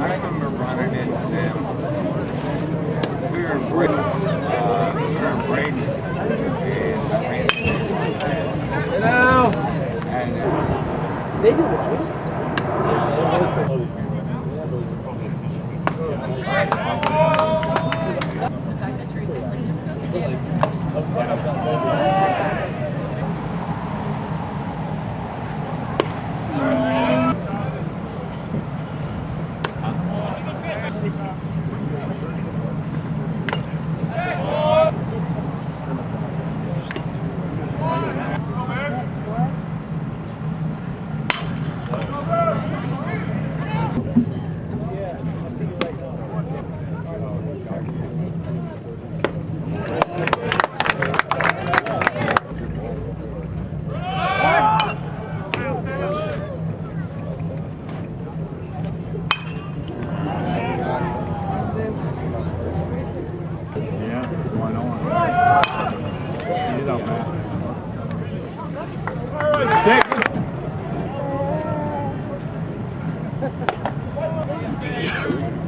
I remember running into them. We were in Britain. They do what? Yeah, Thank you.